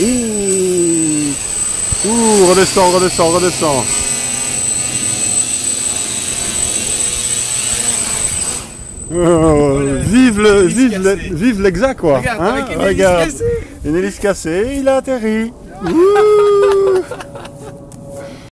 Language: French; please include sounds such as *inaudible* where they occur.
Ouh, Ouh redescend, redescend, redescend. Euh, vive le, vive le, vive l'exa quoi. Regarde, Hein une Regarde. hélice cassée. Une hélice cassée, il a atterri. *laughs*